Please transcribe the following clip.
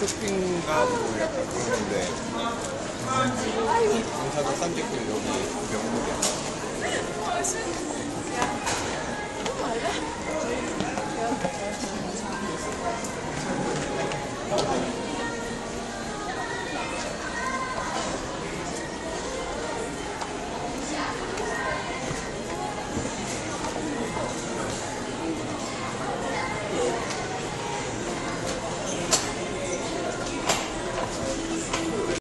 쇼핑 가고 약간 그런 건데 경사도 싼 제품 여기 명물이야.